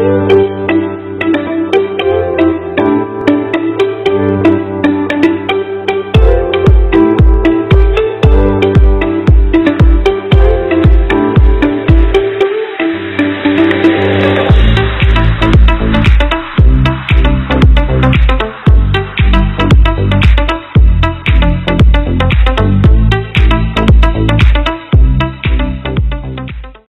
you.